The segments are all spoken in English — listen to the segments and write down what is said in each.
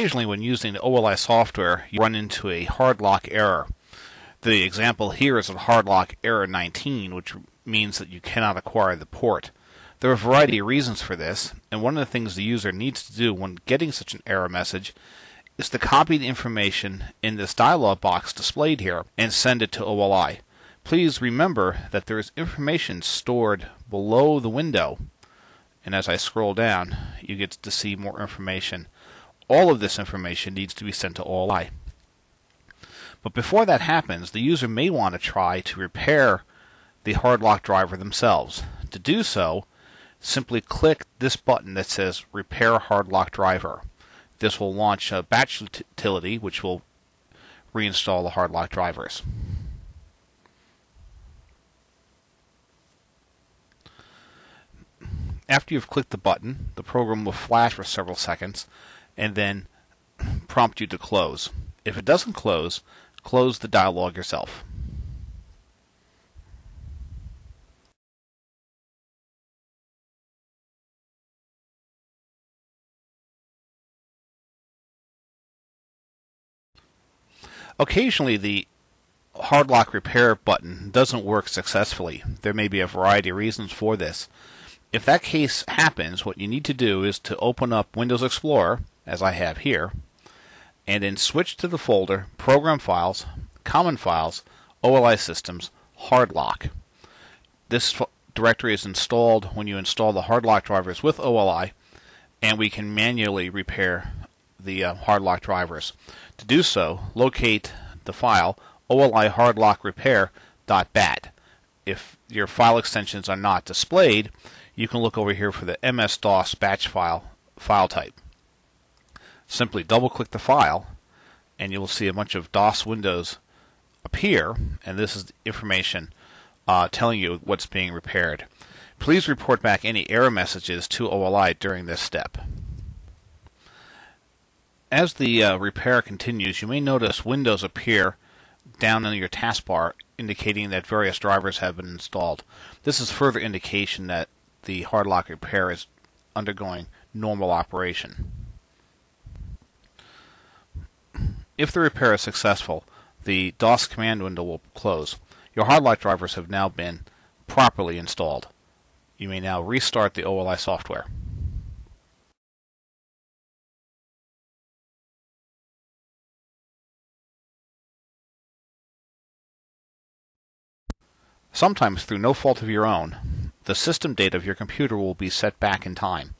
Occasionally, when using the OLI software, you run into a hard lock error. The example here is of hard lock error 19, which means that you cannot acquire the port. There are a variety of reasons for this, and one of the things the user needs to do when getting such an error message is to copy the information in this dialog box displayed here and send it to OLI. Please remember that there is information stored below the window, and as I scroll down, you get to see more information. All of this information needs to be sent to OLI. But before that happens, the user may want to try to repair the hard lock driver themselves. To do so, simply click this button that says Repair Hard Lock Driver. This will launch a batch utility which will reinstall the hard lock drivers. After you've clicked the button, the program will flash for several seconds and then prompt you to close. If it doesn't close, close the dialog yourself. Occasionally, the hard lock repair button doesn't work successfully. There may be a variety of reasons for this. If that case happens, what you need to do is to open up Windows Explorer, as I have here, and then switch to the folder Program Files, Common Files, OLI Systems, Hard Lock. This directory is installed when you install the hard lock drivers with OLI, and we can manually repair the uh, hard lock drivers. To do so, locate the file olihardlockrepair.bat. If your file extensions are not displayed, you can look over here for the MS-DOS batch file file type. Simply double-click the file, and you will see a bunch of DOS windows appear, and this is information uh, telling you what's being repaired. Please report back any error messages to OLI during this step. As the uh, repair continues, you may notice windows appear down in your taskbar indicating that various drivers have been installed. This is further indication that the hard lock repair is undergoing normal operation. If the repair is successful, the DOS command window will close. Your hard lock drivers have now been properly installed. You may now restart the OLI software. Sometimes, through no fault of your own, the system date of your computer will be set back in time.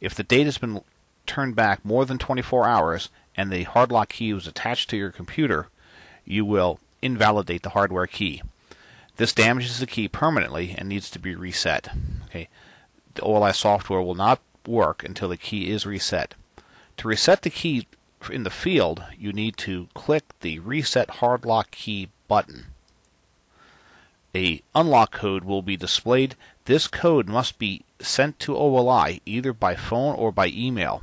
If the date has been turned back more than 24 hours and the hard lock key was attached to your computer, you will invalidate the hardware key. This damages the key permanently and needs to be reset. Okay. The OLI software will not work until the key is reset. To reset the key in the field, you need to click the Reset Hard Lock Key button a unlock code will be displayed. This code must be sent to OLI either by phone or by email.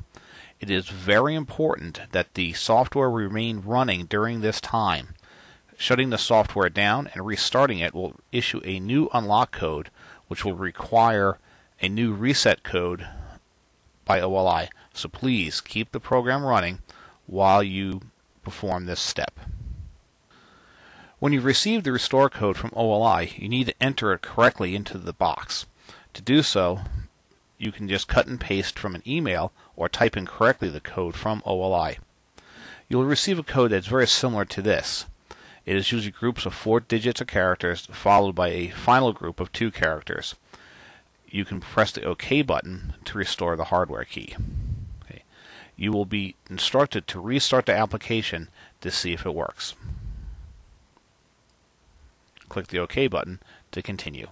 It is very important that the software remain running during this time. Shutting the software down and restarting it will issue a new unlock code, which will require a new reset code by OLI. So please keep the program running while you perform this step. When you've received the restore code from OLI, you need to enter it correctly into the box. To do so, you can just cut and paste from an email or type in correctly the code from OLI. You'll receive a code that's very similar to this. It is usually groups of four digits of characters followed by a final group of two characters. You can press the OK button to restore the hardware key. Okay. You will be instructed to restart the application to see if it works click the OK button to continue.